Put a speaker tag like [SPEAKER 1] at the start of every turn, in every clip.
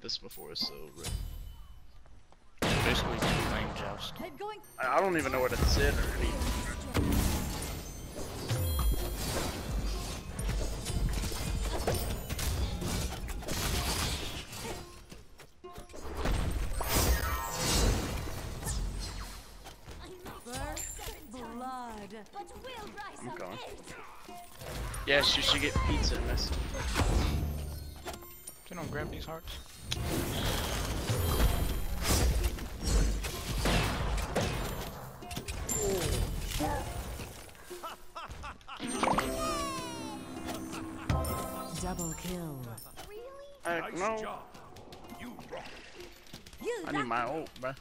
[SPEAKER 1] played this before, so
[SPEAKER 2] Basically, two lane joust.
[SPEAKER 1] I I don't even know what it said or anything.
[SPEAKER 3] But we'll rise
[SPEAKER 1] I'm
[SPEAKER 3] up
[SPEAKER 1] going.
[SPEAKER 3] eight.
[SPEAKER 1] Yes, you should get pizza in this.
[SPEAKER 2] Can I grab these hearts?
[SPEAKER 4] Double kill.
[SPEAKER 3] Really?
[SPEAKER 1] Heck no.
[SPEAKER 3] You
[SPEAKER 1] I need my ult, bruh.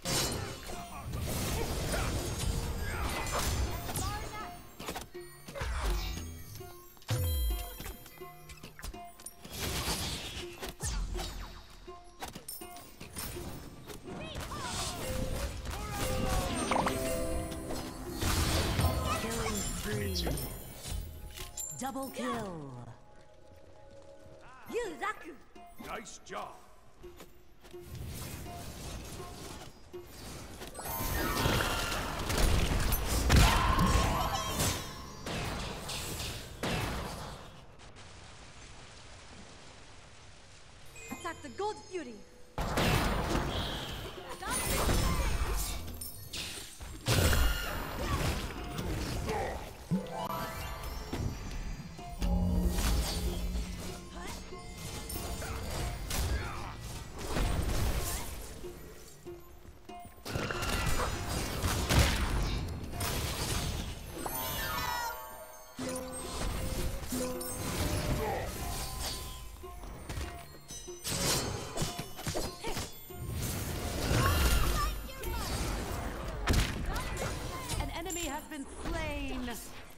[SPEAKER 4] Double kill. You.
[SPEAKER 5] Nice job.
[SPEAKER 4] Been slain.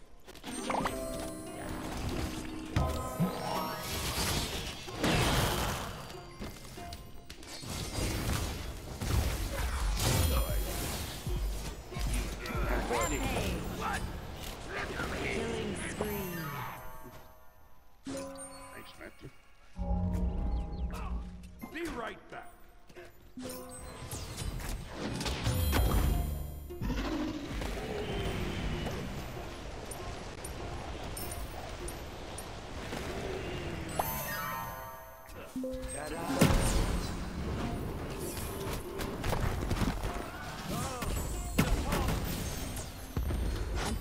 [SPEAKER 4] An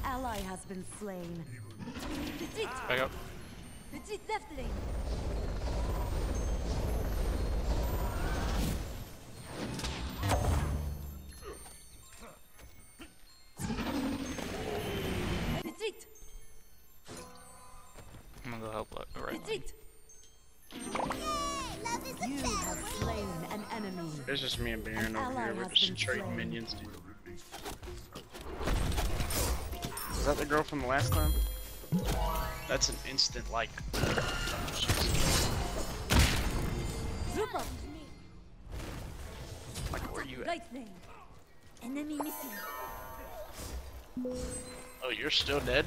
[SPEAKER 4] ally has been slain. Retreat!
[SPEAKER 2] Back up.
[SPEAKER 4] Retreat left lane.
[SPEAKER 1] It's just me and Baron over here. We're just trading minions. Is that the girl from the last time? That's an instant like.
[SPEAKER 4] Super!
[SPEAKER 1] Like, where you at?
[SPEAKER 4] Enemy missing.
[SPEAKER 1] Oh, you're still dead?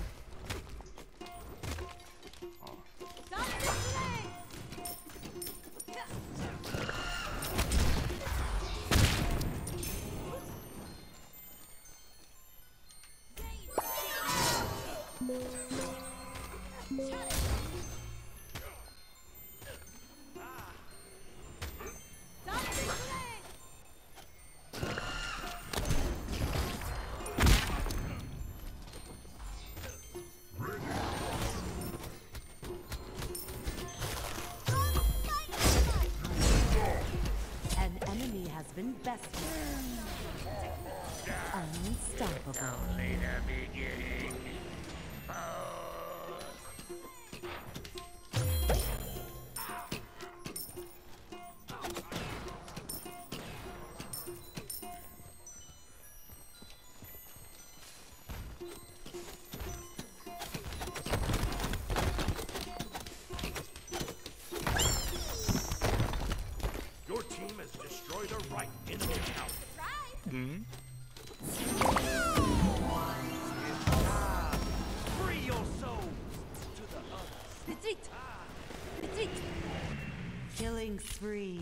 [SPEAKER 4] Unstoppable.
[SPEAKER 5] Your team has destroyed a right enemy tower.
[SPEAKER 2] hmm
[SPEAKER 5] others.
[SPEAKER 4] Retreat! Retreat! Killing spree.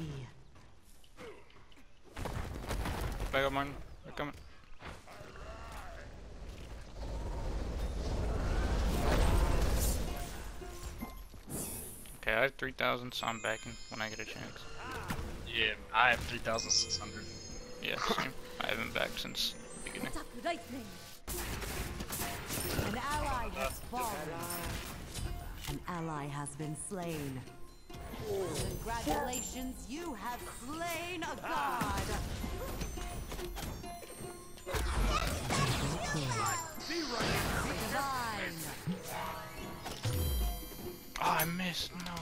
[SPEAKER 2] Martin. They're coming. Okay, I have 3,000, so I'm backing when I get a chance.
[SPEAKER 1] Yeah, I have 3,600.
[SPEAKER 2] Yeah, same. I haven't backed since the beginning.
[SPEAKER 4] An ally has fallen. An ally has been slain. Congratulations, you have slain a god. Divine.
[SPEAKER 2] Oh, I missed. No.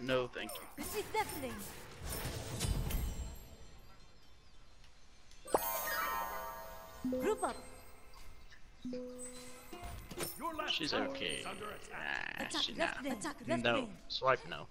[SPEAKER 1] No thank you.
[SPEAKER 4] Retreat deafening. Group up.
[SPEAKER 1] She's okay.
[SPEAKER 5] is attack.
[SPEAKER 1] Nah,
[SPEAKER 4] Attack
[SPEAKER 1] she nah.
[SPEAKER 4] Attack
[SPEAKER 1] No, swipe no.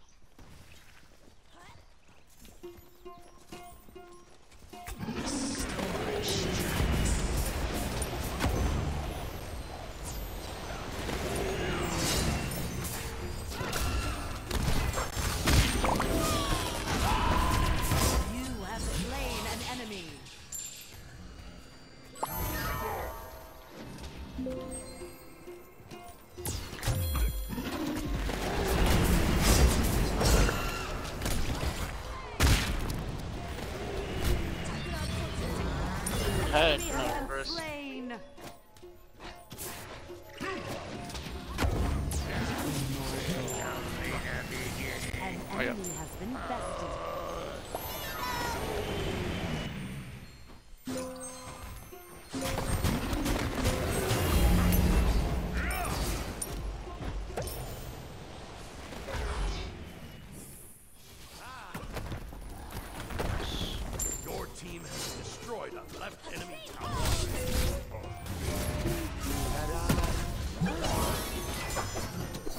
[SPEAKER 1] Heck no, Chris.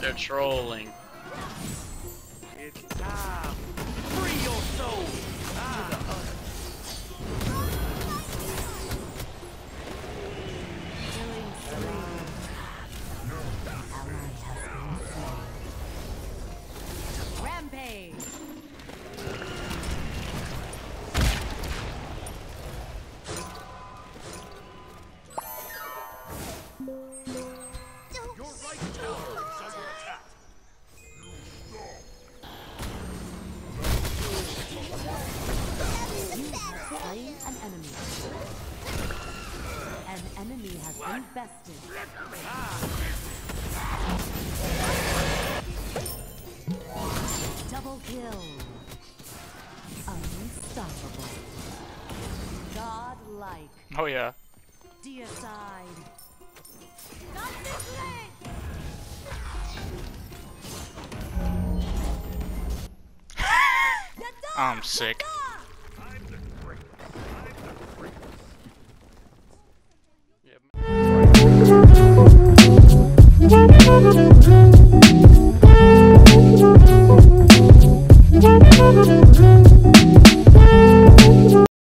[SPEAKER 1] They're trolling.
[SPEAKER 4] Kill. Unstoppable. Godlike.
[SPEAKER 2] Oh, yeah.
[SPEAKER 4] Deicide.
[SPEAKER 2] I'm sick.